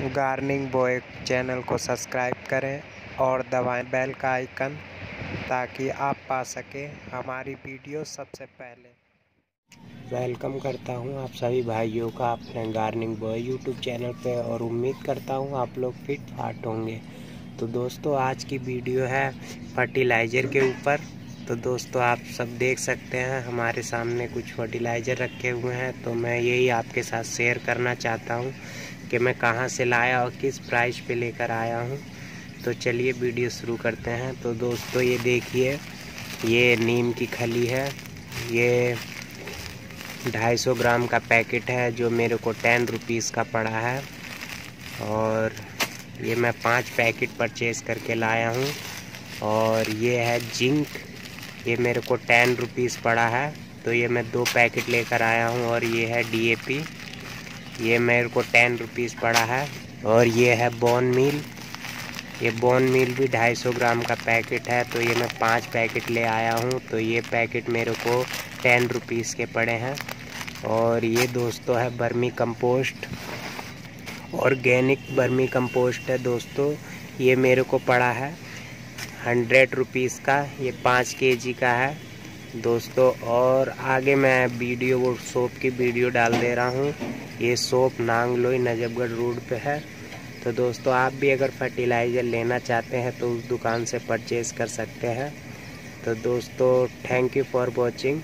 गार्निंग boy channel को subscribe करें और दबाएँ बेल का आइकन ताकि आप पा सकें हमारी वीडियो सबसे पहले। वेलकम करता हूँ आप सभी भाइयों का अपने गार्निंग बॉय यूट्यूब चैनल पे और उम्मीद करता हूँ आप लोग फिट फाट होंगे। तो दोस्तों, आज की वीडियो है फर्टिलाइज़र के ऊपर। तो दोस्तों, आप सब देख सकते हैं, हमारे सामने कुछ फर्टिलाइज़र रखे हुए हैं। तो मैं यही आपके साथ शेयर करना चाहता हूँ। कि मैं कहाँ से लाया और किस प्राइस पे लेकर आया हूँ। तो चलिए वीडियो शुरू करते हैं। तो दोस्तों, ये देखिए, ये नीम की खली है। ये 250 ग्राम का पैकेट है, जो मेरे को टेन रुपीज़ का पड़ा है। और ये मैं पाँच पैकेट परचेज़ करके लाया हूँ। और ये है जिंक। ये मेरे को टेन रुपीज़ पड़ा है। तो ये मैं दो पैकेट लेकर आया हूँ और ये है डीएपी ये मेरे को टेन रुपीज़ पड़ा है और ये है बोन मील ये बॉन मील भी ढाई सौ ग्राम का पैकेट है तो ये मैं पाँच पैकेट ले आया हूँ तो ये पैकेट मेरे को टेन रुपीज़ के पड़े हैं। और ये दोस्तों है बर्मी कंपोस्ट, ऑर्गेनिक बर्मी कंपोस्ट है दोस्तों। ये मेरे को पड़ा है हंड्रेड रुपीज़ का, ये पाँच के जी का है। दोस्तों, और आगे मैं वीडियो वो सोप की वीडियो डाल दे रहा हूँ। ये सोप नांगलोई नजबगढ़ रोड पे है। तो दोस्तों, आप भी अगर फर्टिलाइज़र लेना चाहते हैं तो उस दुकान से परचेज़ कर सकते हैं। तो दोस्तों थैंक यू फॉर वॉचिंग